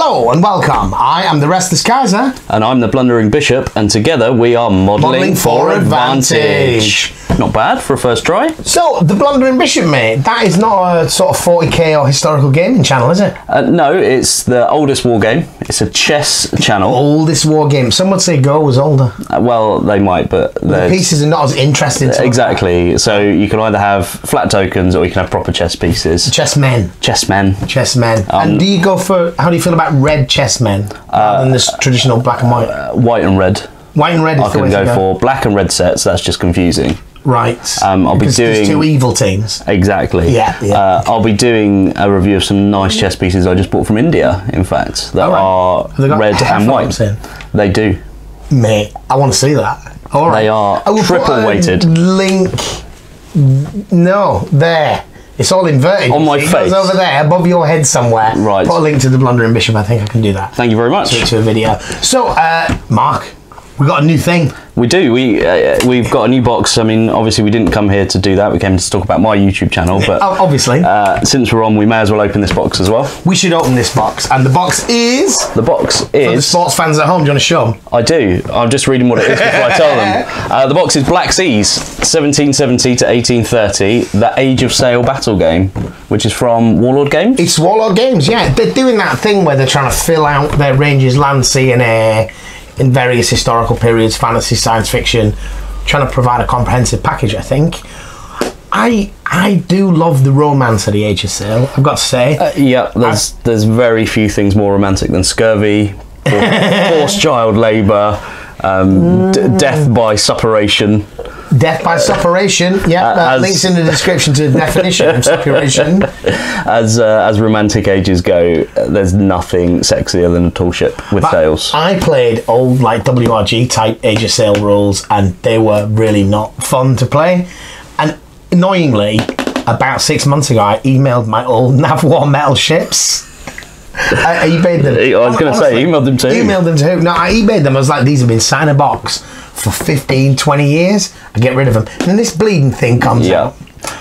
Hello and welcome. I am the Restless Kaiser. And I'm the Blundering Bishop, and together we are modelling, for for advantage. Not bad for a first try. So, the Blundering Bishop, mate, that is not a sort of 40k or historical gaming channel, is it? Uh, no, it's the oldest war game. It's a chess channel. Oldest war game. Some would say Go was older. Uh, well, they might, but The pieces are not as interesting to exactly. So you can either have flat tokens or you can have proper chess pieces. Chessmen. Chessmen. Chessmen. Um, and do you go for, how do you feel about red chessmen rather than this traditional black and white? Uh, white and red. White and red is I the way can to go for black and red sets. That's just confusing. Right. Um, I'll be Because there's doing- two evil teams. Exactly. Yeah, yeah. Uh, I'll be doing a review of some nice chess pieces I just bought from India. In fact, that right. are red and white. in? They do. Mate, I want to see that. All right. They are I will put triple a weighted. Link. No, there. It's all inverted. On my see. Face. over there, above your head somewhere. Right. Put a link to the Blundering Bishop. I think I can do that. Thank you very much. To, to a video. So, uh, Mark, we got a new thing. We do. We uh, we've got a new box. I mean, obviously, we didn't come here to do that. We came to talk about my YouTube channel. But obviously, uh, since we're on, we may as well open this box as well. we should open this box, and the box is. The box For the is. sports fans at home, do you want to show them? I do. I'm just reading what it is before I tell them. Uh, the box is Black Seas, 1770 to 1830, the Age of Sail battle game, which is from Warlord Games. It's Warlord Games, yeah. They're doing that thing where they're trying to fill out their ranges, land, sea, and air in various historical periods, fantasy, science fiction, trying to provide a comprehensive package, I think. I I do love the romance of the Age of Sail, I've got to say. Uh, yeah, there's there's very few things more romantic than scurvy, forced child labour, um, d- death by suppuration. Death by suppuration, yeah, that as- links in the description to the definition of suppuration. As uh, as romantic ages go, uh, there's nothing sexier than a tall ship with But sails. I played old like WRG type Age of Sail rules, and they were really not fun to play. And annoyingly, about six months ago, I emailed my old Navwar metal ships. I eBayed them. I was gonna say, Honestly, emailed them too. Emailed them too. No, I eBayed them. I was like, these have been signed a box for 15, 20 years. I get rid of them. And then this bleeding thing comes Yeah. out.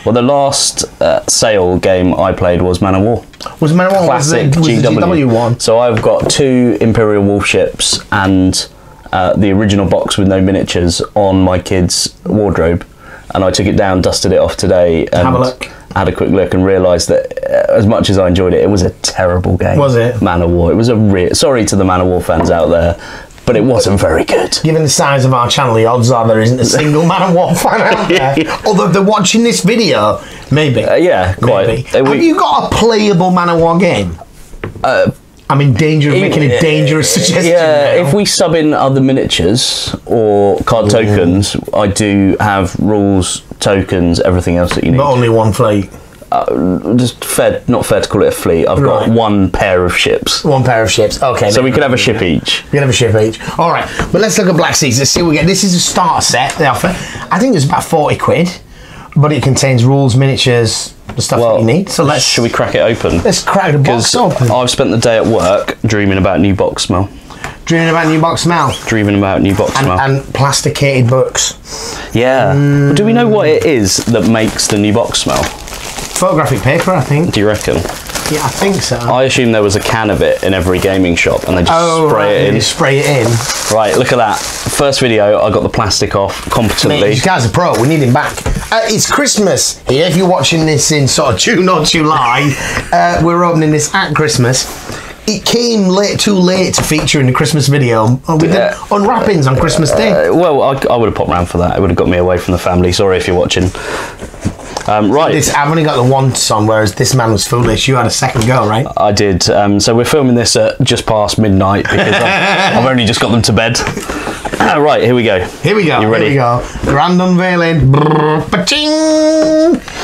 Well, the last uh, sail game I played was Man O' War. Was Man O' War was the, Classic was the GW. GW one? So I've got two Imperial Wolf ships and uh, the original box with no miniatures on my kid's wardrobe, and I took it down, dusted it off today, and Have a had a quick look, and realised that uh, as much as I enjoyed it, it was a terrible game. Was it? Man O' War? It was a re- sorry to the Man O' War fans out there, but it wasn't very good. Given the size of our channel, the odds are there isn't a single Man O' War fan out there. Although they're watching this video, maybe. Uh, yeah, quite. maybe. Uh, we- Have you got a playable Man O' War game? I'm in danger of making a dangerous suggestion. Yeah, now. if we sub in other miniatures or card tokens, I do have rules, tokens, everything else that you need. But only one fleet. Just fair, not fair to call it a fleet. I've Right. got one pair of ships, One pair of ships. Okay. so we could have a ship each. We can have a ship each. All right, but let's look at Black Seas. Let's see what we get. This is a starter set they offer. I think it's about forty quid, but it contains rules, miniatures, the stuff that you need. So let's should we crack it open? let's crack the box Because open. I've spent the day at work dreaming about new box smell, Dreaming about new box smell dreaming about new box and, smell. and plasticated books. yeah. Mm. Do we know what it is that makes the new box smell? Photographic paper, I think. Do you reckon? Yeah, I think so. I assume there was a can of it in every gaming shop, and they just oh, spray right, it in. you spray it in. Right, look at that. First video, I got the plastic off Mate, competently. this guy's a pro. We need him back. Uh, it's Christmas here. If you're watching this in sort of June or July, uh, we're opening this at Christmas. It came late, too late to feature in the Christmas video. Uh, We did unwrappings on Christmas Day. Uh, well, I, I would have popped round for that. It would have got me away from the family. Sorry if you're watching. Um, right, This, I've only got the one song, whereas this man was foolish. You had a second go, right? I did. Um, so we're filming this at just past midnight because I've, I've only just got them to bed. right, here we go. Here we go. You ready? Here we go. Grand unveiling.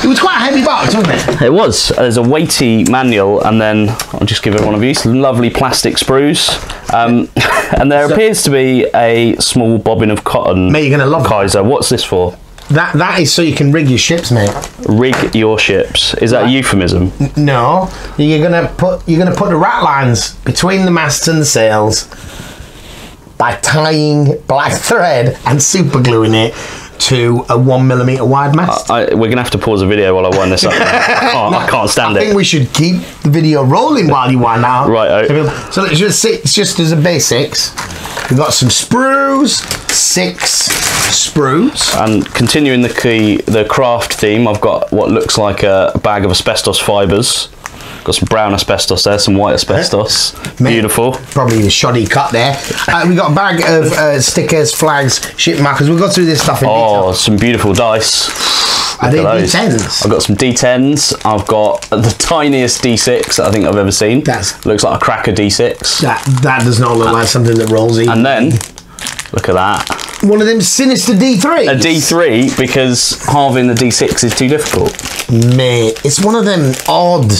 It was quite a heavy box, wasn't it? It was. There's a weighty manual, and then I'll just give it one of these lovely plastic sprues. Um, and there appears to be a small bobbin of cotton. Mate, you're gonna love it. Kaiser. What's this for? That that is so you can rig your ships, mate. Rig your ships. Is that a euphemism? No, you're gonna put you're gonna put the rat lines between the masts and the sails by tying black thread and super gluing it to a one millimeter wide mast. I, we're gonna have to pause the video while I wind this up. I, can't, I can't stand it. I think we should keep the video rolling while you wind up. Right, oh. So let's just see, it's just as a basics. We've got some sprues, six sprues. And continuing the key, the craft theme, I've got what looks like a bag of asbestos fibres. Got some brown asbestos there, some white asbestos. Beautiful. Probably a shoddy cut there. Uh, we got a bag of uh, stickers, flags, ship markers. We'll go through this stuff in Oh, some beautiful dice. detail. Are they Look at those. D10s? I've got some D10s. I've got the tiniest D6 that I think I've ever seen. That's- looks like a cracker D6. That, that does not look like something that rolls in. And then, look at that. One of them sinister D3. A D3 because halving the D6 is too difficult. Mate, it's one of them odd.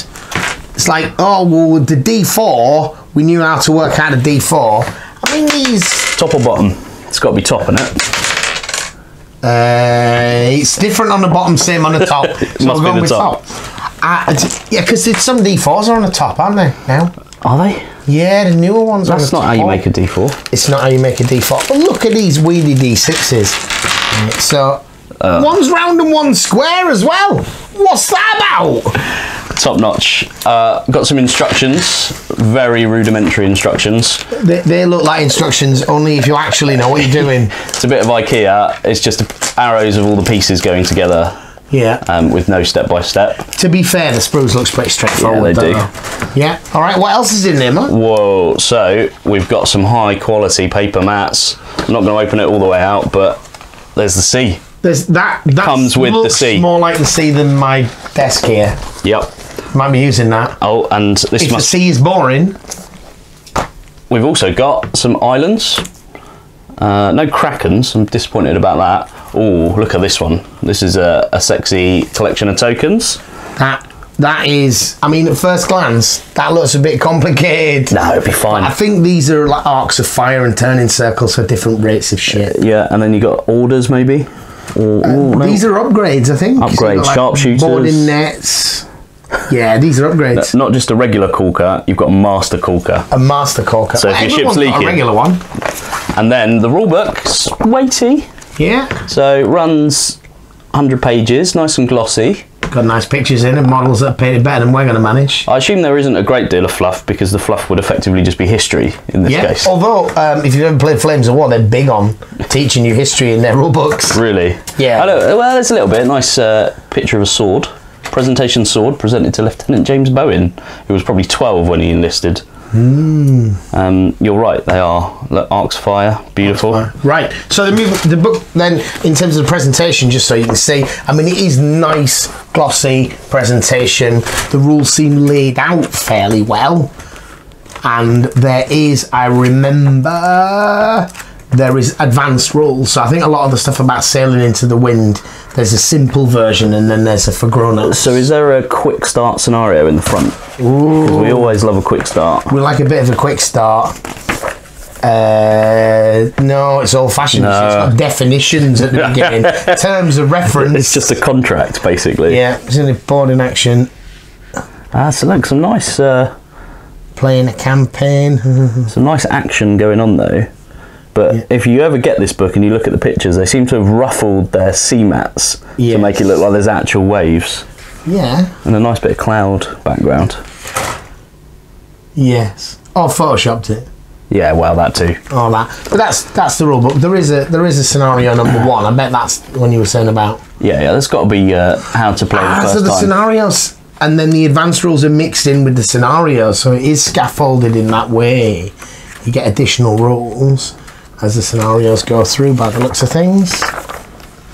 It's like, oh, well, with the D4, we knew how to work out a D4. I mean, these. Top or bottom? It's got to be top, is it? Uh, it's different on the bottom, same on the top. so Must be the with top. Uh, yeah, because some D4s are on the top, aren't they? Now. Are they? Yeah, the newer ones are That's not top. how you make a D4. It's not how you make a D4. But look at these weedy D6s. So, Uh. one's round and one's square as well. What's that about? Top notch. Uh, got some instructions, very rudimentary instructions. They, they look like instructions only if you actually know what you're doing. It's a bit of IKEA. It's just arrows of all the pieces going together Yeah. um, with no step by step. To be fair, the sprues looks pretty straightforward. Yeah, they don't Yeah. All right. What else is in there, man? Whoa, so we've got some high quality paper mats. I'm not going to open it all the way out, but there's the C. There's that. That Comes with the looks sea. More like the sea than my desk here. Yep. Might be using that. Oh, and this If the must. sea is boring, We've also got some islands. Uh, no krakens. I'm disappointed about that. Oh, look at this one. This is a, a sexy collection of tokens. that that is. I mean, at first glance, that looks a bit complicated. No, it'll be fine. I think these are like arcs of fire and turning circles for different rates of shit. Yeah, and then you got orders maybe. Or, ooh, no. Uh, These are upgrades, I think. Upgrades, like, sharpshooters. boarding nets. Yeah, these are upgrades. not just a regular caulker. You've got a master caulker. A master caulker. So if your ship's leaking- a regular one. And then the rulebook's weighty. Yeah. So it runs 100 pages, nice and glossy. Got nice pictures in and models that are painted better than we're going to manage. I assume there isn't a great deal of fluff because the fluff would effectively just be history in this Yeah. case. Although, um, if you've ever played Flames of War, they're big on teaching you history in their rule books. Really? Yeah. Well, there's a little bit. Nice uh, picture of a sword. Presentation sword presented to Lieutenant James Bowen, who was probably 12 when he enlisted. Hmm. Um, you're right, they are. Look, Arcs Fire, beautiful. Right. So the move, the book then, in terms of the presentation, just so you can see, I mean, it is nice, glossy presentation. The rules seem laid out fairly well, and there is, I remember, there is advanced rules. So I think a lot of the stuff about sailing into the wind, there's a simple version, and then there's a for grown-ups. So is there a quick start scenario in the front? 'Cause we always love a quick start. We like a bit of a quick start. Uh, no, it's old fashioned. It's got definitions at the beginning, terms of reference. It's just a contract, basically. yeah, it's in a board in action, Ah, so look, some nice, uh, playing a campaign. some nice action going on though. But if you ever get this book and you look at the pictures, they seem to have ruffled their sea mats Yes. to make it look like there's actual waves yeah, and a nice bit of cloud background. yes. Oh, photoshopped it. Yeah, well, that too. All that, but that's that's the rule book. There is a there is a scenario number one. I bet that's when you were saying about. Yeah, yeah, that's got to be uh, how to play Ah, the so the time. scenarios and then the advanced rules are mixed in with the scenarios, so it is scaffolded in that way. You get additional rules as the scenarios go through by the looks of things.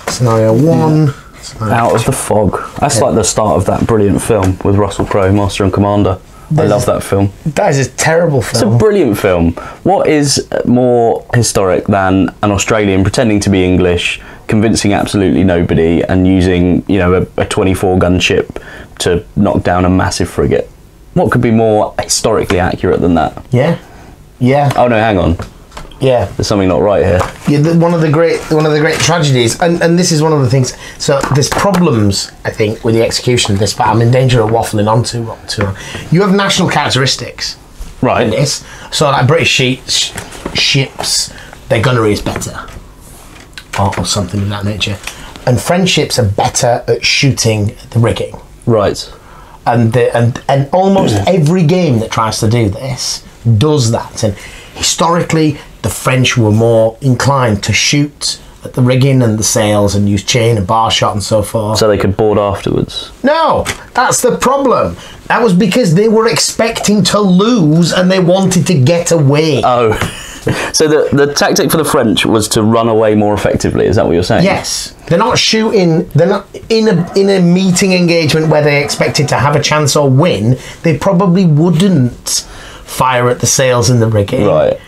Scenario one. scenario Out of the fog. That's like the start of that brilliant film with Russell Crowe, Master and Commander. I There's- love that film. That is a terrible film. It's a brilliant film. What is more historic than an Australian pretending to be English, convincing absolutely nobody, and using you know a, a 24 gun ship to knock down a massive frigate? What could be more historically accurate than that? yeah, yeah, Oh no, hang on. Yeah. There's something not right here. Yeah, the, one of the great one of the great tragedies, and, and this is one of the things. So there's problems, I think, with the execution of this, but I'm in danger of waffling on too, too long. You have national characteristics in Right. this. So like British she- sh- ships, their gunnery is better. or, or something of that nature. And French ships are better at shooting the rigging. Right. And, the, and, and almost every game that tries to do this does that. And historically, the French were more inclined to shoot at the rigging and the sails and use chain and bar shot and so forth. So they could board afterwards. No, that's the problem. That was because they were expecting to lose and they wanted to get away. Oh. So the the tactic for the French was to run away more effectively. Is that what you're saying? yes, they're not shooting. They're not in a in a meeting engagement where they expected to have a chance or win. They probably wouldn't fire at the sails and the rigging. Right.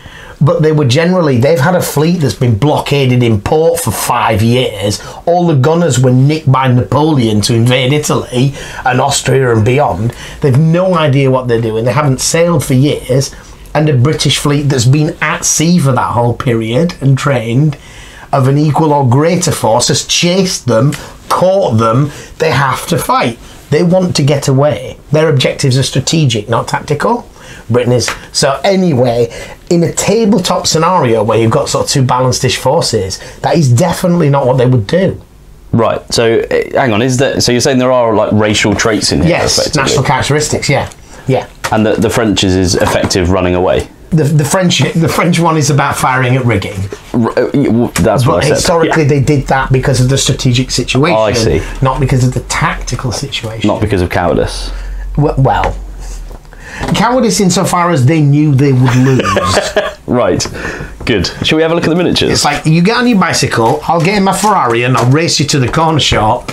But they were generally they've had a fleet that's been blockaded in port for five years. All the gunners were nicked by Napoleon to invade Italy and Austria and beyond. They've no idea what they're doing. They haven't sailed for years, and a British fleet that's been at sea for that whole period and trained of an equal or greater force has chased them, caught them. They have to fight. They want to get away. Their objectives are strategic, not tactical. Britain is so anyway. In a tabletop scenario where you've got sort of two balanced-ish forces, that is definitely not what they would do. Right. So eh, hang on. Is that so? You're saying there are like racial traits in here? Yes, national characteristics. Yeah, yeah. And the, the French's is effective running away. The, the French the French one is about firing at rigging. R- uh, That's what But said. historically, they did that because of the strategic situation. Oh, I see. Not because of the tactical situation. Not because of cowardice. W- well, cowardice insofar as they knew they would lose. Right. Good. Shall we have a look at the miniatures? it's like you get on your bicycle, I'll get in my Ferrari and I'll race you to the corner shop.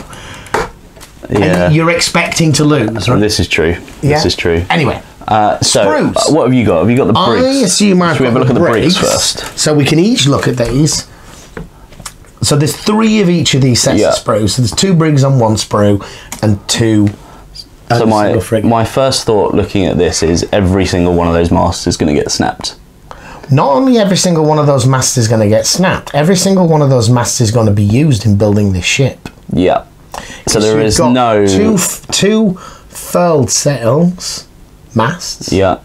yeah. And you're expecting to lose, right? This is true. Yeah. This is true. Anyway, Uh, so, uh, what have you got? Have you got the brigs? I assume I've Should we have a look at the brigs. first? So we can each look at these. So there's three of each of these sets Yeah. of sprues. So there's two brigs on one sprue and two. So my my first thought looking at this is every single one of those masts is going to get snapped. Not only every single one of those masts is going to get snapped, every single one of those masts is going to be used in building this ship. Yeah. So there you've is got no. two f- two furled sails masts, yeah.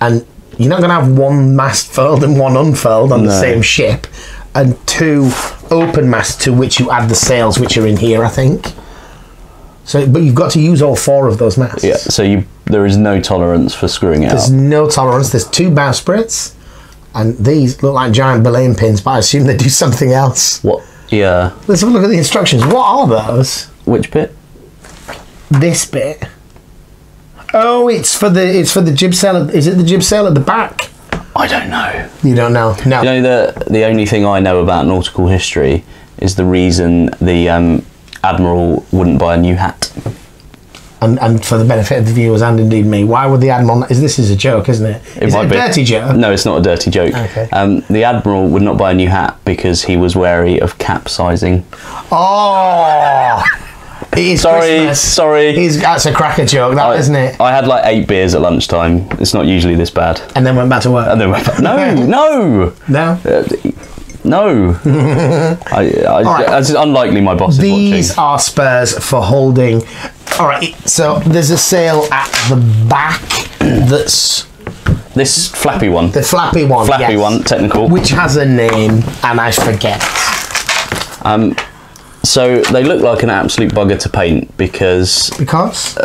and you're not going to have one mast furled and one unfurled on the same ship, and two open masts to which you add the sails, which are in here, I think. So, but you've got to use all four of those masts. Yeah. So you there is no tolerance for screwing it There's up. no tolerance. There's two bowsprits, and these look like giant belaying pins, but I assume they do something else. What? Yeah. Let's have a look at the instructions. What are those? Which bit? This bit. Oh, it's for the it's for the jib sail. Is it the jib sail at the back? I don't know. You don't know. No. You know the the only thing I know about nautical history is the reason the um, admiral wouldn't buy a new hat. and, and for the benefit of the viewers and indeed me, why would the admiral? Is this is a joke, isn't it? it? Is it a dirty joke? No, it's not a dirty joke. Okay. Um, the admiral would not buy a new hat because he was wary of capsizing. Oh, Sorry, Christmas. sorry. Is, that's a cracker joke, that I, not it? I had like eight beers at lunchtime. It's not usually this bad. And then went back to work. And then went back- no, no, no. No. I, I, right. It's unlikely my boss is These watching. are spurs for holding. All right, so there's a sail at the back that's This flappy one. the flappy one. Flappy yes, one, technical. Which has a name, and I forget. Um, So they look like an absolute bugger to paint because Because?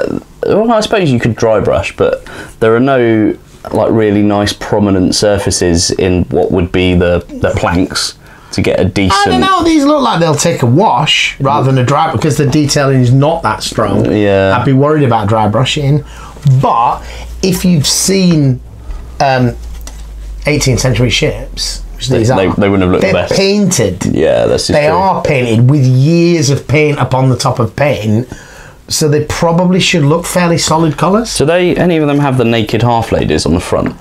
well, I suppose you could dry brush, but there are no like really nice prominent surfaces in what would be the the planks to get a decent. I don't know. These look like they'll take a wash rather than a dry because the detailing is not that strong. Yeah. I'd be worried about dry brushing. But if you've seen um, 18th century ships, which these They- are, they wouldn't have looked they're the best. painted. Yeah, that's just They true. are painted with years of paint upon the top of paint, so they probably should look fairly solid colours. Do they? Any of them have the naked half ladies on the front?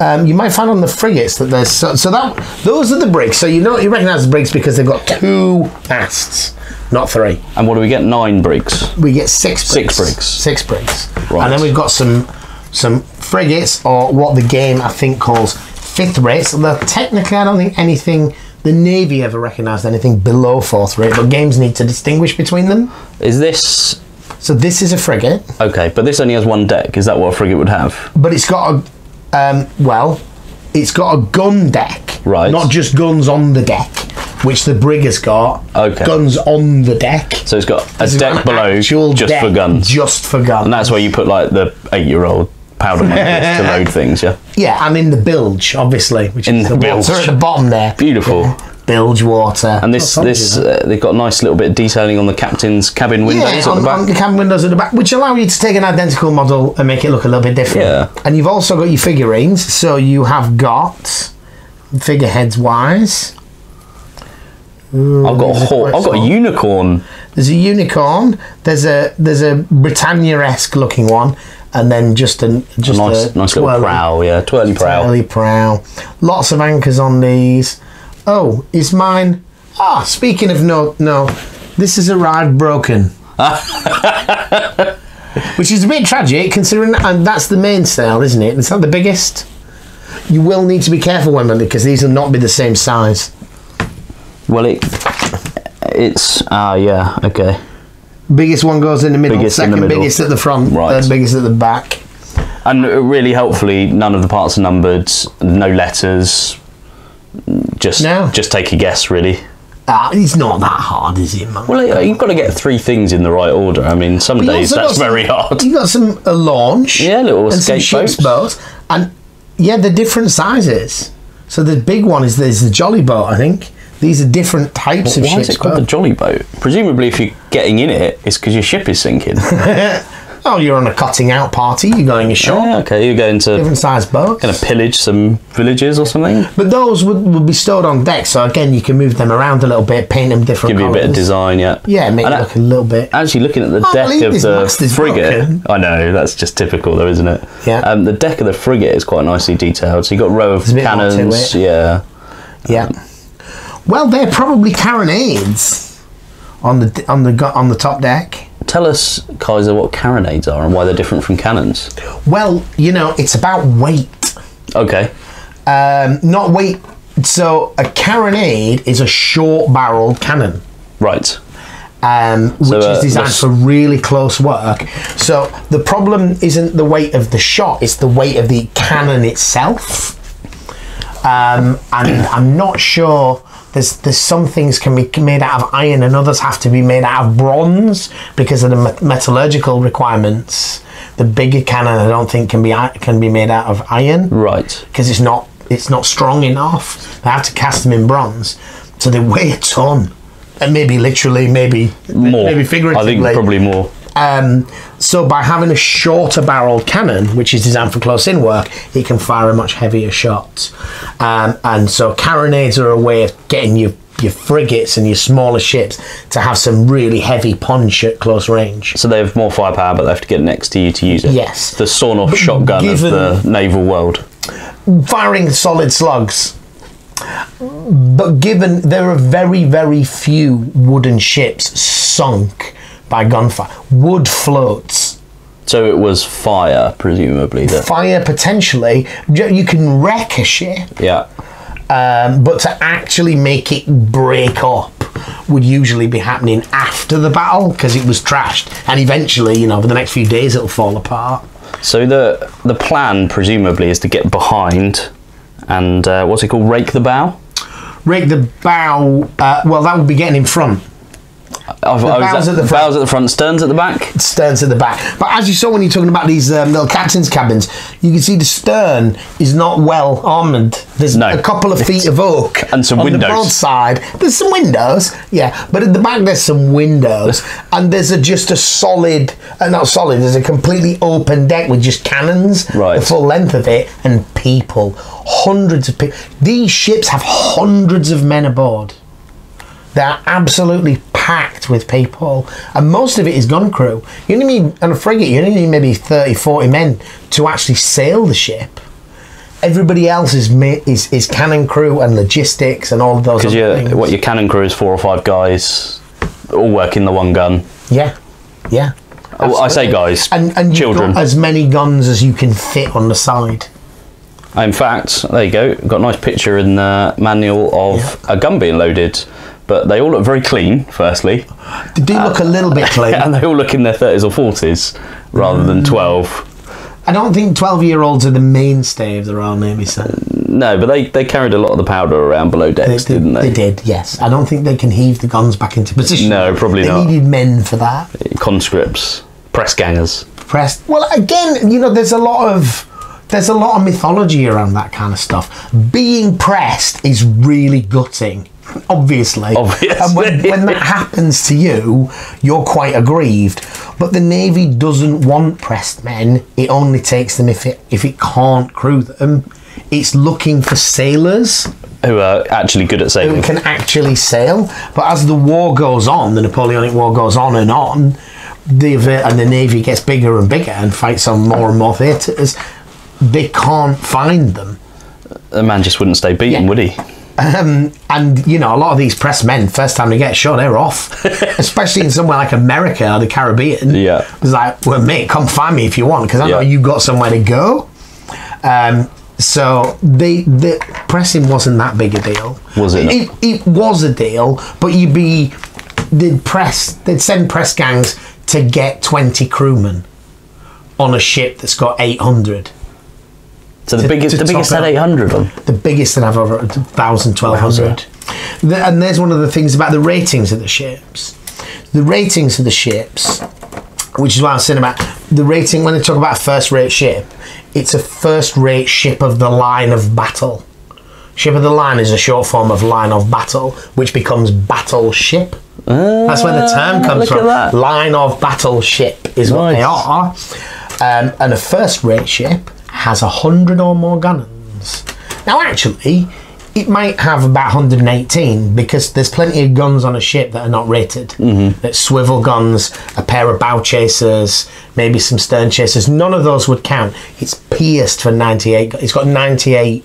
Um, you might find on the frigates that there's so, so that those are the brigs. So you know you recognise the brigs because they've got two masts, not three. And what do we get? Nine brigs. We get six brigs. Six brigs. Six brigs. Right. And then we've got some some frigates, or what the game I think calls fifth rates. Although technically, I don't think anything. The Navy ever recognised anything below fourth rate, but games need to distinguish between them. Is this So this is a frigate, okay? But this only has one deck. Is that what a frigate would have? but it's got a um, well, it's got a gun deck, Right. Not just guns on the deck, which the brig has got. Okay. Guns on the deck. So it's got a There's deck an below just for guns. Just for guns. and that's where you put like the eight-year-old powder monkeys to load things. Yeah. yeah, and in the bilge, obviously, which In is the the, bilge. water at the bottom there. Beautiful. Yeah. Bilge water. And this, Oh, this, told you that. uh, they've got a nice little bit of detailing on the captain's cabin windows yeah, at on, the back. on the cabin windows at the back, which allow you to take an identical model and make it look a little bit different. Yeah. And you've also got your figurines, so you have got figureheads wise. I've got a these are hawk. quite I've got a unicorn. There's a unicorn. There's a there's a Britannia-esque looking one, and then just a just Nice, a nice little prow. Yeah, twirly prow. twirly prow. Lots of anchors on these. Oh, is mine? Ah, speaking of no no, this has arrived broken. Which is a bit tragic considering and that's the mainsail, isn't it? it? Is that the biggest? You will need to be careful, Wembley, because these will not be the same size. Well, it, it's ah yeah okay. Biggest one goes in the middle, Biggest in the second middle. biggest at the front, Right. third biggest at the back. And really, helpfully, none of the parts are numbered. No letters. Just No. just take a guess, really. Ah, it's not that hard, is it, man? Well, you've got to get three things in the right order. I mean, some days that's some- very hard. You've got some a launch, Yeah, little and some ship's boats. boats, and yeah, they're different sizes. So the big one is there's the jolly boat, I think. These are different types of Why ships. is it called the jolly boat? Presumably, if you're getting in it, it's because your ship is sinking. oh, you're on a cutting out party. You're going ashore. yeah, okay, you're going to Different size boats. going to pillage some villages or something. But those would, would be stored on deck, so again, you can move them around a little bit, paint them different Give you a bit of design, yeah. Yeah, make And it a- look a little bit. Actually, looking at the Oh, deck of the frigate, broken. I know that's just typical, though, isn't it? Yeah. Um, the deck of the frigate is quite nicely detailed. So you have got a row of a bit more to cannons. Yeah. Yeah. Well, they're probably carronades on the on the on the top deck. Tell us, Kaiser, what carronades are and why they're different from cannons. Well, you know, it's about weight. Okay. Um, not weight. So a carronade is a short-barreled cannon, Right. um, which So, uh, is designed for really close work. So the problem isn't the weight of the shot; it's the weight of the cannon itself. Um, and I'm not sure. There's there's some things can be made out of iron, and others have to be made out of bronze because of the met- metallurgical requirements. The bigger cannon, I don't think, can be can be made out of iron Right. because it's not it's not strong enough. They have to cast them in bronze, so they weigh a ton, and maybe literally, maybe More. maybe figuratively. I think probably more. Um, so by having a shorter barreled cannon, which is designed for close in work, it can fire a much heavier shot. Um, and so carronades are a way of getting your your frigates and your smaller ships to have some really heavy punch at close range. So they have more firepower, but they have to get next to you to use it. Yes. The sawn-off shotgun given- of the naval world. firing solid slugs. But given there are very, very few wooden ships sunk by gunfire, wood floats. So it was fire, presumably. That. Fire potentially, you can wreck a ship, Yeah. um, but to actually make it break up would usually be happening after the battle because it was trashed, and eventually, you know, over the next few days, it'll fall apart. So the the plan presumably is to get behind, and uh, what's it called? Rake the bow. Rake the bow. Uh, well, that would be getting in front. I've, I was bows at the front. bows at the front, sterns at the back. stern to the back. But as you saw when you're talking about these um, little captain's cabins, you can see the stern is not well armoured. There's No. a couple of feet of oak And some on windows. the broadside. There's some windows, yeah, but at the back there's some windows, and there's a, just a solid, uh, not solid. There's a completely open deck with just cannons, Right. the full length of it, and people, hundreds of people. These ships have hundreds of men aboard. They're absolutely packed with people, and most of it is gun crew. You only need, on a frigate, you only need maybe 30, 40 men to actually sail the ship. Everybody else is is, is cannon crew and logistics and all of those Because other your things. what your cannon crew is four or five guys, all working the one gun. yeah, yeah. Oh, I say guys, and and you've children. got as many guns as you can fit on the side. In fact, there you go. Got a nice picture in the manual of a gun being loaded, but they all look very clean. Firstly, They do look a little bit clean. and they all look in their thirties or forties rather Mm. than twelve. I don't think 12 year olds are the mainstay of the Royal Navy, sir. No, but they, they carried a lot of the powder around below decks, They, didn't they? they did, yes. I don't think they can heave the guns back into position. No, probably they not. They needed men for that. Conscripts, press gangers. Pressed. Well, again, you know, there's a lot of there's a lot of mythology around that kind of stuff. Being pressed is really gutting. Obviously. Obviously. And when, when that happens to you, you're quite aggrieved. But the Navy doesn't want pressed men. It only takes them if it if it can't crew them. It's looking for sailors Who are actually good at sailing. who can actually sail. But as the war goes on, the Napoleonic War goes on and on, the and the navy gets bigger and bigger and fights on more and more theatres. They can't find them, The man just wouldn't stay beaten, Yeah. would he? Um, and you know a lot of these press men, first time they get shot, they're off. Especially in somewhere like America or the Caribbean. Yeah. it's like, well, mate, come find me if you want, because I know you've got somewhere to go. Um, so they the pressing wasn't that big a deal. Was it? It, it was a deal, but you'd be they'd press they'd send press gangs to get twenty crewmen on a ship that's got eight hundred. So the To- biggest, to the biggest had 800 on. The biggest that have over 1,000, 1,200. The, and there's one of the things about the ratings of the ships. The ratings of the ships, which is why I was saying about the rating when they talk about a first rate ship, it's a first rate ship of the line of battle. Ship of the line is a short form of line of battle, which becomes battleship. That's where the term comes look from. Line of battleship is what they are. Um, and a first rate ship has a hundred or more guns. Now, actually, it might have about 118 because there's plenty of guns on a ship that are not rated. Mm-hmm. That's swivel guns, a pair of bow chasers, maybe some stern chasers. None of those would count. It's pierced for 98. It's got 98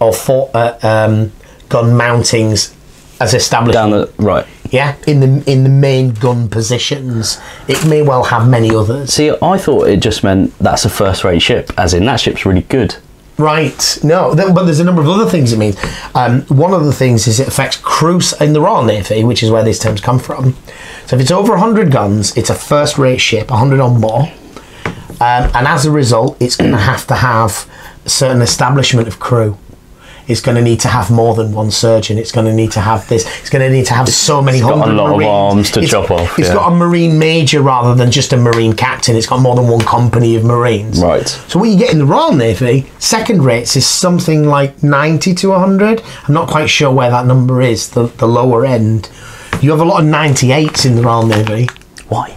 or four uh, um, gun mountings as established. Down the. Right. Yeah, in the in the main gun positions. It may well have many others. See, I thought it just meant that's a first rate ship, as in that ship's really good. Right. No, th- but there's a number of other things it means. Um, one of the things is it affects crew in the Royal Navy, which is where these terms come from. So if it's over 100 guns, it's a first-rate ship, 100 or more, um, and as a result, it's going to have to have a certain establishment of crew. It's going to need to have more than one surgeon. It's going to need to have this. It's going to need to have so many got a hundred lot of arms to It's- chop off, It's yeah. got a Marine major rather than just a Marine captain. It's got more than one company of Marines. Right. So what you get in the Royal Navy, second rates is something like 90 to 100. I'm not quite sure where that number is, the, the lower end. You have a lot of 98s in the Royal Navy Why?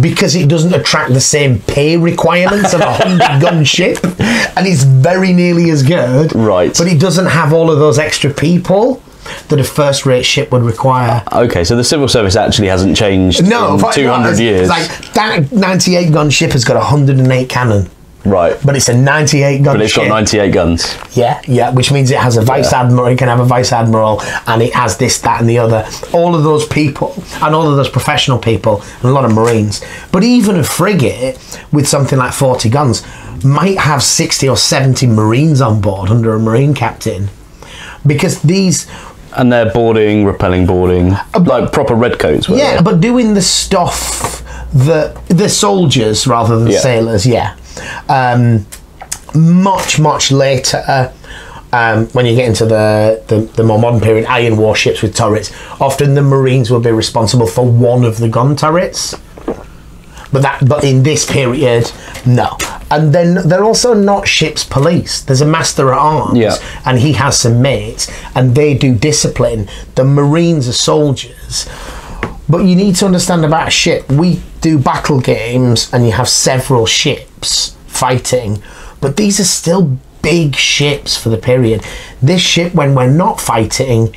Because it doesn't attract the same pay requirements of a 100 gun ship and it's very nearly as good. Right. But it doesn't have all of those extra people that a first rate ship would require. Okay, so the civil service actually hasn't changed No, in but- 200 it's years. Like that 98 gun ship has got 108 cannon, right. but it's a 98 gun But it's ship. got 98 guns. Yeah, yeah, which means it has a vice Yeah. admiral, it can have a vice admiral, and it has this, that, and the other. All of those people, and all of those professional people, and a lot of Marines. But even a frigate with something like 40 guns might have 60 or 70 Marines on board under a Marine captain. Because these, And they're boarding, repelling boarding, uh, like proper redcoats. yeah, they? but doing the stuff that the soldiers rather than Yeah. sailors, yeah. Um, much, much later, um, when you get into the, the, the more modern period, iron warships with turrets, often the Marines will be responsible for one of the gun turrets. But that, but in this period, no. And then they're also not ship's police. There's a master at arms, Yeah. and he has some mates, and they do discipline. The Marines are soldiers, but you need to understand about a ship. We do battle games, and you have several ships fighting, but these are still big ships for the period. This ship, when we're not fighting,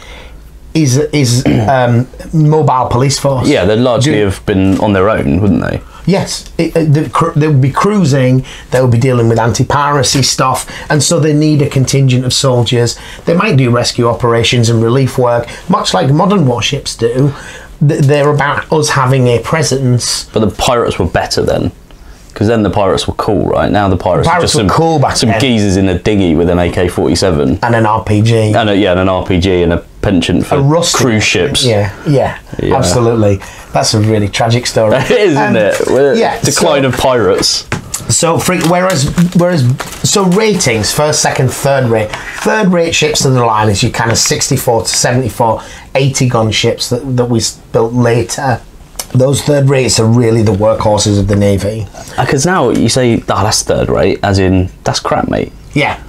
is is um, mobile police force. yeah, they'd largely Do- have been on their own, wouldn't they? Yes, it, it, cru- they would be cruising. They would be dealing with anti-piracy stuff, and so they need a contingent of soldiers. They might do rescue operations and relief work, much like modern warships do. Th- They're about us having a presence. But the pirates were better then. Because then the pirates were cool, right? Now the pirates, The are just were some, cool back some then. geezers in a dinghy with an AK 47. And an RPG, And a, yeah, and an RPG and a penchant for a rusty cruise ships. Yeah, yeah, Yeah. absolutely. That's a really tragic story. it is, isn't it? Yeah, Decline so- of pirates. So for, whereas whereas so ratings first second third rate. Third rate ships to the line is your kind of 64 to 74 80 gun ships that, that we built later. Those third rates are really the workhorses of the navy. Uh, because now you say, oh, that's third rate, as in, that's crap, mate. yeah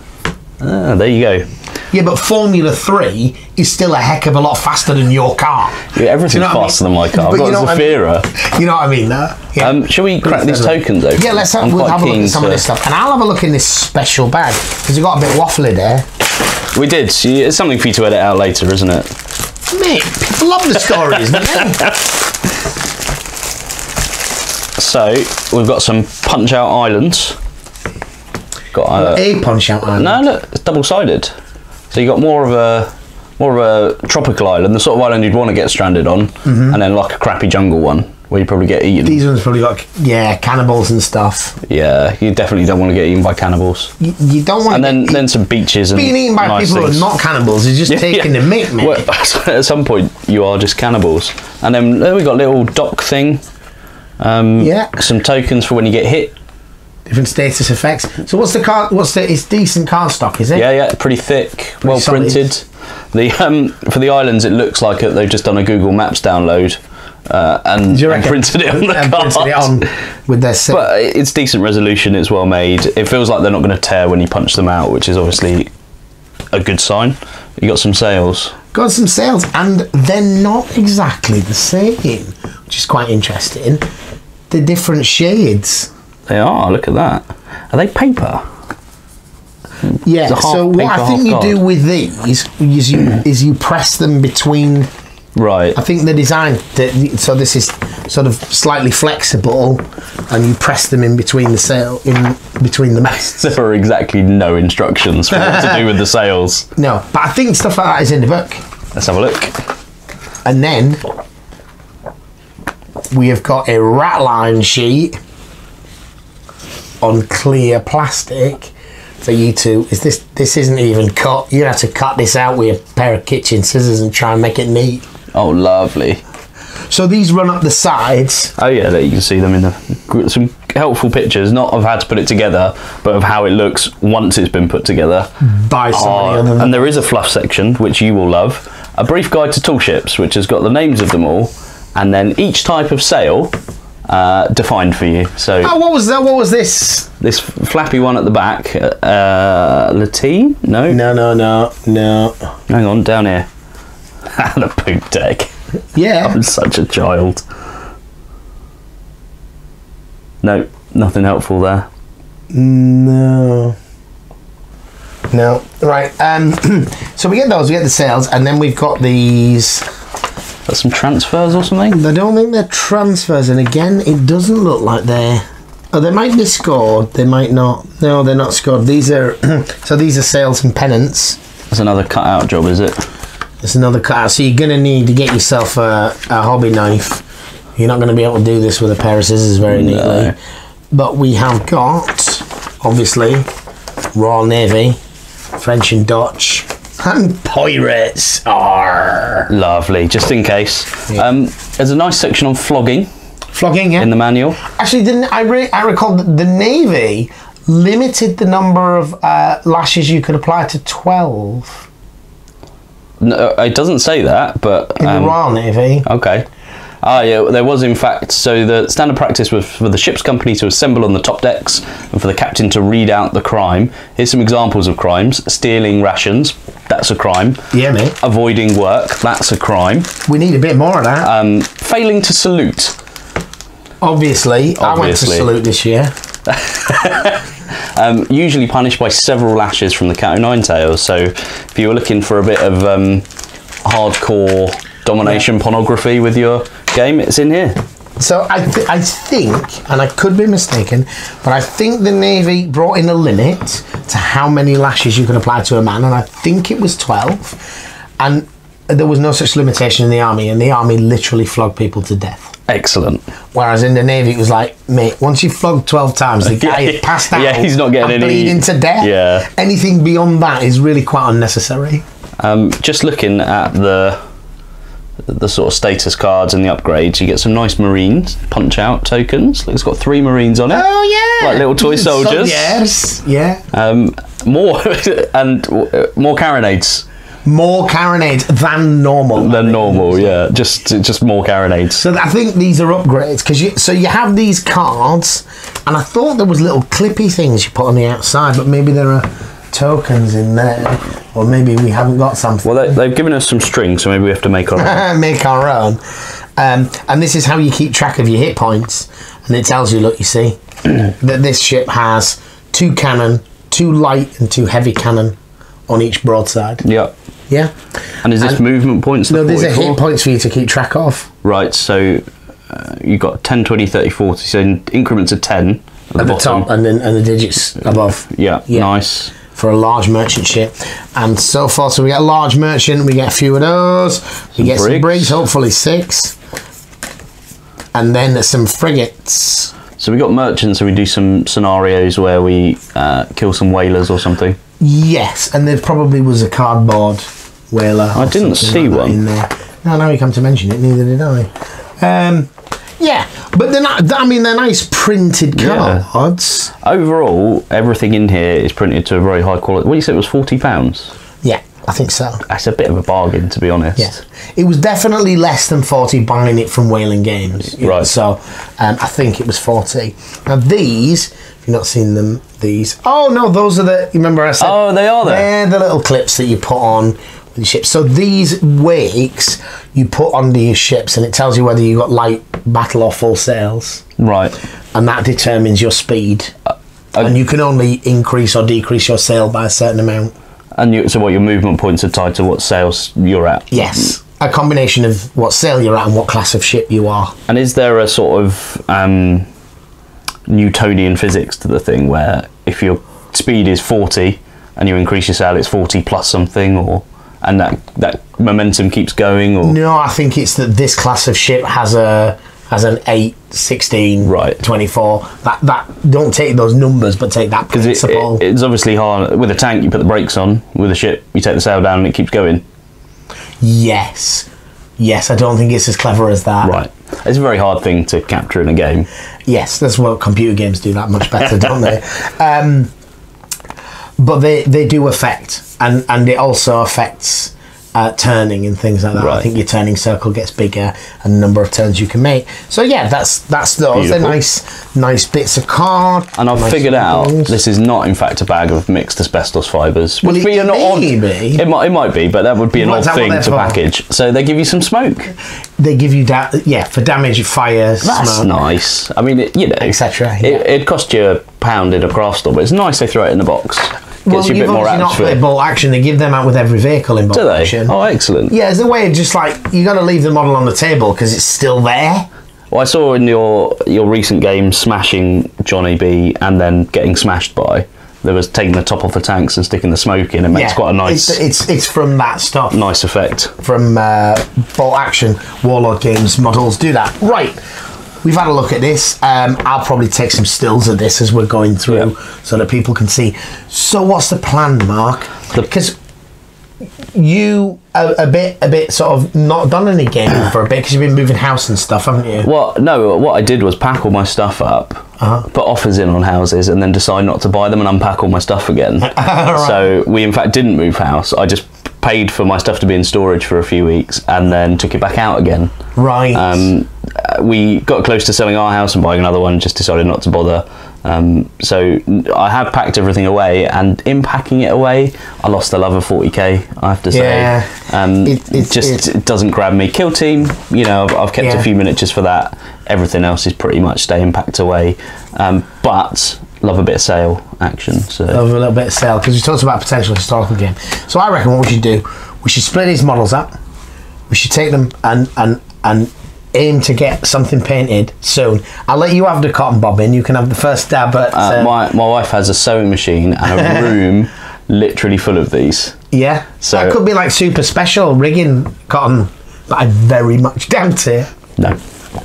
Ah, there you go. yeah but Formula 3 is still a heck of a lot faster than your car Yeah, everything's you know what I faster mean? than my car. I've But got you know a what I mean? Zafira. you know what I mean though? yeah. Um, shall we crack these tokens though? yeah let's have, I'm we'll have a look at some of this stuff and I'll have a look in this special bag because it got a bit waffly there We did. It's something for you to edit out later, isn't it? mate people love the stories? So we've got some punch out islands. Got uh, a punch out man no, look, it's double sided. So you got more of a more of a tropical island, the sort of island you'd want to get stranded on, and then like a crappy jungle one where you probably get eaten. These ones probably got yeah cannibals and stuff. yeah, you definitely don't want to get eaten by cannibals. You, you don't want And then then some beaches and being eaten by nice people things. who are not cannibals is just taking Yeah. the meat, mate. Well, at some point, you are just cannibals. And then we got a little dock thing. Um, Yeah. Some tokens for when you get hit. Different status effects. So what's the card? What's the? It's decent card stock, is it? Yeah, yeah, pretty thick, well solid. printed. The um, for the islands, it looks like it, they've just done a Google Maps download uh, and, and printed it on the and card. printed it on with their. Set. But it's decent resolution. It's well made. It feels like they're not going to tear when you punch them out, which is obviously a good sign. You got some sails. got some sails, and they're not exactly the same, which is quite interesting. The different shades. They are. Look at that. Are they paper? Yeah. It's a half So what paper, I think you card. do with these is you mm. is you press them between Right. I think the design that so this is sort of slightly flexible, and you press them in between the sail in between the masts. There are exactly no instructions for what to do with the sails. No, but I think stuff like that is in the book. Let's have a look. And then we have got a rat line sheet on clear plastic for you to. Is this this isn't even cut? You have to cut this out with a pair of kitchen scissors and try and make it neat. Oh, lovely. So these run up the sides. Oh yeah, there you can see them in the some helpful pictures, not of how to put it together, but of how it looks once it's been put together. by somebody Oh, other and there is a fluff section which you will love. A brief guide to tool ships, which has got the names of them all, and then each type of sail uh, defined for you. So Oh, what was that? What was this? this flappy one at the back, uh, lateen? No, No, no, no, no. hang on, down here. the poop deck. Yeah. I'm such a child. No, nothing helpful there. No. No. Right. Um. so we get those. We get the sails, and then we've got these. Got some transfers or something? I don't think they're transfers, and again, it doesn't look like they're. Oh, they might be scored. They might not. No, they're not scored. These are. so these are sales and pennants. That's another cut out job, is it? There's another cut. So you're gonna need to get yourself a, a hobby knife. You're not gonna be able to do this with a pair of scissors very neatly. No. But we have got, obviously, Royal Navy, French and Dutch, and pirates. are. Lovely, just in case. Yeah. Um, there's a nice section on flogging Flogging, yeah. in the manual. Actually, didn't I? Re- I recall that the Navy limited the number of uh, lashes you could apply to twelve No, it doesn't say that, but in um, the Royal Navy. okay. Ah, yeah, there was in fact. So the standard practice was for the ship's company to assemble on the top decks and for the captain to read out the crime. Here's some examples of crimes: stealing rations, that's a crime. Yeah, mate. Avoiding work, that's a crime. We need a bit more of that. Um, failing to salute, obviously, I went to salute this year. um, usually punished by several lashes from the cat o' nine tails. So if you were looking for a bit of um, hardcore domination pornography with your game, it's in here. So I, th- I think, and I could be mistaken, but I think the Navy brought in a limit to how many lashes you can apply to a man, and I think it was 12. And there was no such limitation in the Army, and the Army literally flogged people to death. Excellent. Whereas in the Navy, it was like, mate, once you flogged 12 times, the guy is passed out. yeah, he's not getting any- bleeding to death. Yeah. Anything beyond that is really quite unnecessary. Um, just looking at the the sort of status cards and the upgrades, you get some nice Marines punch out tokens. Look, it's got three Marines on it. Oh yeah, Like little toy soldiers. yes, yeah. Um, more and uh, more carronades More carronades than normal. than normal. Yeah, just just more carronades. So I think these are upgrades because you. So you have these cards, and I thought there was little clippy things you put on the outside, but maybe there are tokens in there, or maybe we haven't got something. Well, they, they've given us some string, so maybe we have to make our own. make our own. Um, and this is how you keep track of your hit points. And it tells you, look, you see, that this ship has two cannon, two light and two heavy cannon on each broadside. yeah. Yeah. And is this And- movement points? No, the these are hit points for you to keep track of. Right, so uh, you've got 10, 20, 30, 40, so in increments of 10 at the, At the bottom. top and then and the digits above. Yeah, Yeah. nice. For a large merchant ship, and so far, So we get a large merchant, we get a few of those, we get some brigs. brigs, hopefully six, and then there's some frigates. So we got merchants, so we do some scenarios where we uh, kill some whalers or something. Yes, and there probably was a cardboard whaler. I didn't see like one. in there. No, now you come to mention it, neither did I. Um, yeah, but they're not. I mean, they're nice printed Yeah. cards. Overall, everything in here is printed to a very high quality. What do you said it was forty pounds. Yeah, I think so. That's a bit of a bargain, to be honest. Yes, it was definitely less than forty buying it from Wayland Games. you know, Right. So um, I think it was forty. Now these, if you've not seen them, these. Oh no, those are the. You remember I said? Oh, they are there. They're the little clips that you put on ships. So these wakes you put onto your ships, and it tells you whether you've got light battle or full sails, Right. and that determines your speed. and you can only increase or decrease your sail by a certain amount. And you, so what? Your movement points are tied to what sails you're at. Yes. A combination of what sail you're at and what class of ship you are. And is there a sort of um, Newtonian physics to the thing where if your speed is 40 and you increase your sail, it's 40 plus something, or and that that momentum keeps going, or No, I think it's that this class of ship has a has an 8, 16, Right. 24. That that don't take those numbers, but take that because it, principle. it- it's obviously hard with a tank. You put the brakes on. With a ship, you take the sail down and it keeps going. yes, yes. I don't think it's as clever as that. Right. It's a very hard thing to capture in a game. Yes, that's what computer games do that much better, don't they? Um, but they they do affect, and and it also affects uh, turning and things like that. I think your turning circle gets bigger, and the number of turns you can make. So yeah, that's that's those. They're nice nice bits of card. And I've nice figured out things. this is not, in fact, a bag of mixed asbestos fibres. Well, Which it would be an odd. be. It might, it might be, but that would be an What's odd thing to for? package. So they give you some smoke. They give you da- yeah for damage, fire, That's smoke. nice. I mean, it, you know, etc. cetera, It, yeah. it'd cost you a pound in a craft store, but it's nice they throw it in the box. Well, you a bit more atmosphere. played bolt action. They give them out with every vehicle in bolt Do they? action. Oh, excellent. Yeah, it's a way of just like you got to leave the model on the table because it's still there. Well, I saw in your your recent game smashing Johnny B and then getting smashed by. There was taking the top off the tanks and sticking the smoke in. It makes yeah, quite a nice It's, it's it's from that stuff. nice effect. From uh, bolt action, Warlord Games models do that. Right. We've had a look at this. Um, I'll probably take some stills of this as we're going through, Yeah. so that people can see. So, what's the plan, Mark? Because you a, a bit, a bit sort of not done any gaming for a bit because you've been moving house and stuff, haven't you? Well, no, what I did was pack all my stuff up, Uh-huh. put offers in on houses, and then decide not to buy them and unpack all my stuff again. So we, in fact, didn't move house. I just paid for my stuff to be in storage for a few weeks and then took it back out again. Right. Um, we got close to selling our house and buying another one, just decided not to bother. Um, so I have packed everything away, and in packing it away, I lost the love of 40k. I have to say, Yeah. um, It- it's- just it doesn't grab me. Kill team, you know, I've, I've kept Yeah. a few miniatures for that. Everything else is pretty much staying packed away. Um, but love a bit of sail action. So of a little bit of sail because we talked about potential historical game. So I reckon what we should do, we should split these models up. We should take them and and and aim to get something painted soon. I'll let you have the cotton bobbin. You can have the first stab at. uh, uh, my my wife has a sewing machine and a room literally full of these. yeah, so that could be like super special rigging cotton, but I very much doubt it. No,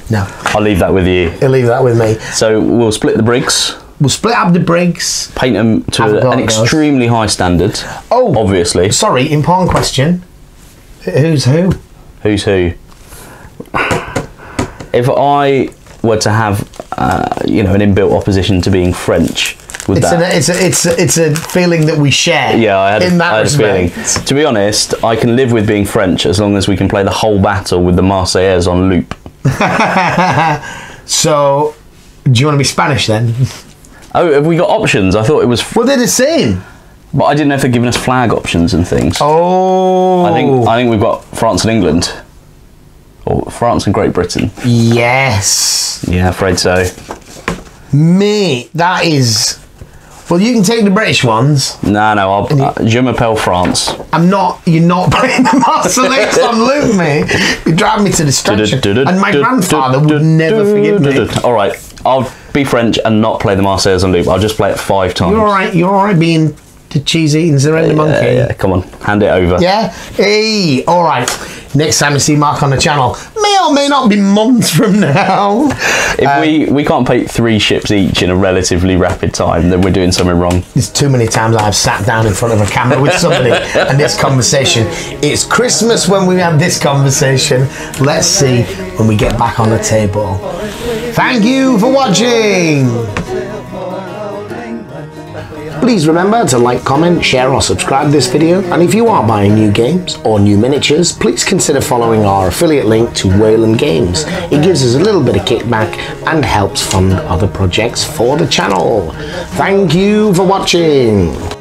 No, I'll leave that with you. you'll leave that with me. So we'll split the brigs. We'll split up the brigs. paint them to an extremely high standard. Oh. obviously. Sorry, important question. Who's who? Who's who? If I were to have, uh, you know, an inbuilt opposition to being French, would It's, that? an, it's, a, it's, a, it's a feeling that we share. yeah, I had, in a, that I had a feeling. To be honest, I can live with being French as long as we can play the whole battle with the Marseillaise on loop. So, do you want to be Spanish then? Oh, have we got options? I thought it was, Well, they're the same. but I didn't know if they're giving us flag options and things. Oh, I think I think we've got France and England, or France and Great Britain. yes, Yeah, afraid so. Me, That is. Well, you can take the British ones. No, no, I'll, uh, Je m'appelle France. I'm not. You're not playing the Marseillaise on loop, mate. You drive me to destruction. And my grandfather would never forgive me. All right, I'll be French and not play the Marseillaise on loop. I'll just play it five times. You're all right. You're all right being the cheese eating surrender Yeah, monkey. yeah, come on, hand it over. Yeah. Hey. All right. Next time you see Mark on the channel, may or may not be months from now. If uh, we we can't paint three ships each in a relatively rapid time, then we're doing something wrong. There's too many times I've sat down in front of a camera with somebody and this conversation. It's Christmas when we have this conversation. Let's see when we get back on the table. Thank you for watching. Please remember to like, comment, share or subscribe this video and if you are buying new games or new miniatures, please consider following our affiliate link to Wayland Games. It gives us a little bit of kickback and helps fund other projects for the channel. Thank you for watching.